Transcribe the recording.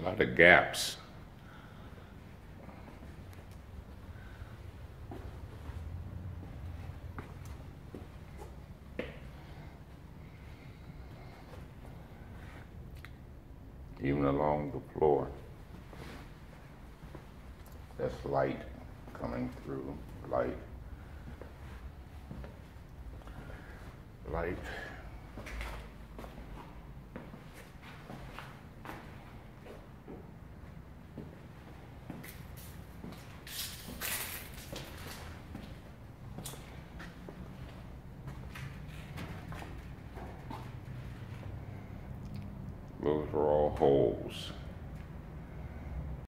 a lot of gaps. Even along the floor. That's light coming through, light. Light. Those are all holes.